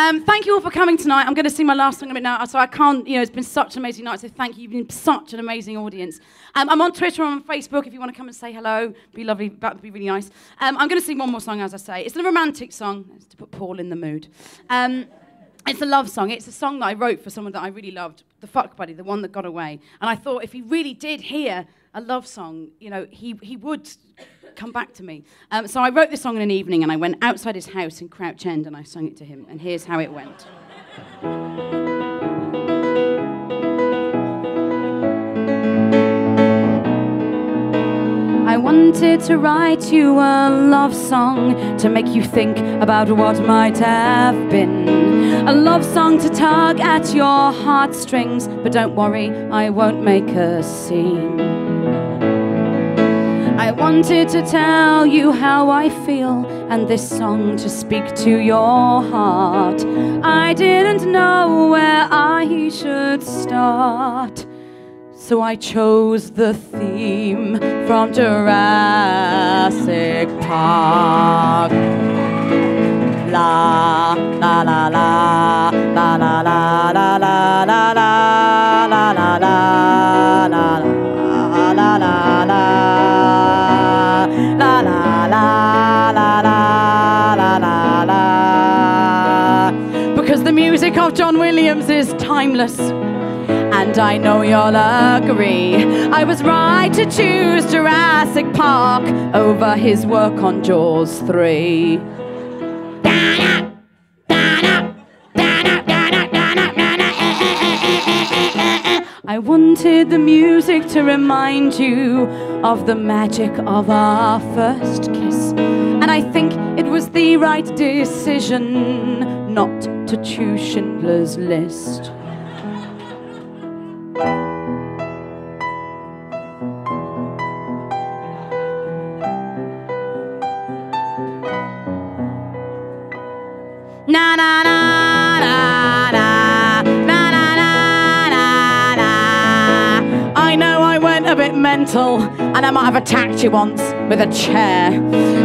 Um, thank you all for coming tonight. I'm going to sing my last song a bit now, so I can't, you know, it's been such an amazing night, so thank you. You've been such an amazing audience. Um, I'm on Twitter, I'm on Facebook, if you want to come and say hello, be lovely, that would be really nice. Um, I'm going to sing one more song, as I say. It's a romantic song, it's to put Paul in the mood. Um, it's a love song. It's a song that I wrote for someone that I really loved, the fuck buddy, the one that got away. And I thought if he really did hear a love song, you know, he, he would come back to me. Um, so I wrote this song in an evening and I went outside his house in Crouch End and I sung it to him. And here's how it went. I wanted to write you a love song to make you think about what might have been. A love song to tug at your heartstrings, but don't worry, I won't make a scene. I wanted to tell you how I feel, and this song to speak to your heart. I didn't know where I should start. So I chose the theme from Jurassic Park. La la la la Williams is timeless and I know you'll agree. I was right to choose Jurassic Park over his work on Jaws 3. I wanted the music to remind you of the magic of our first kiss. And I think it was the right decision not to Schindler's List. Na na na na na na na na na. I know I went a bit mental, and I might have attacked you once with a chair.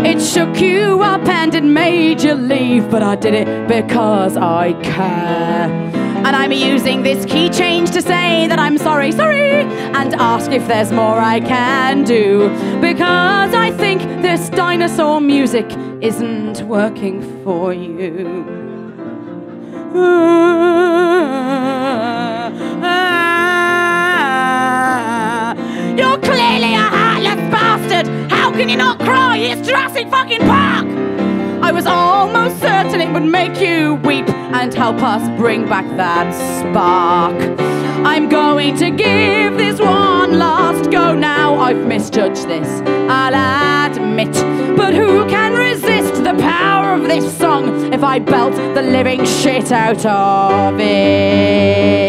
It shook you up and it made you leave, but I did it because I care. And I'm using this key change to say that I'm sorry, sorry, and ask if there's more I can do. Because I think this dinosaur music isn't working for you. Fucking Park! I was almost certain it would make you weep and help us bring back that spark. I'm going to give this one last go now. I've misjudged this, I'll admit. But who can resist the power of this song if I belt the living shit out of it?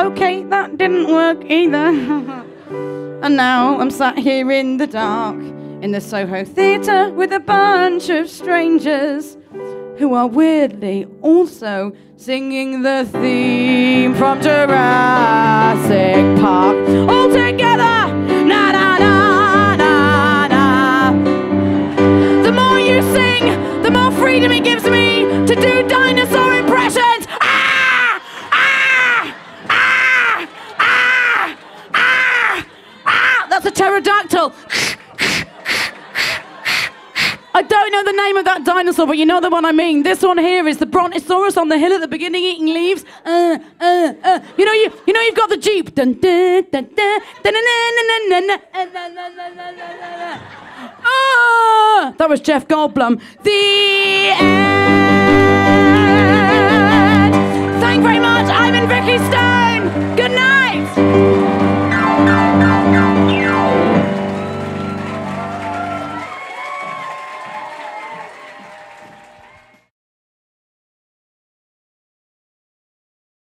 Okay, that didn't work either. and now I'm sat here in the dark in the Soho Theatre with a bunch of strangers who are weirdly also singing the theme from Jurassic Park. All together! I don't know the name of that dinosaur, but you know the one I mean. This one here is the Brontosaurus on the hill at the beginning eating leaves. Uh, uh, uh. You know you you know you've got the Jeep. Oh, that was Jeff Goldblum. The end.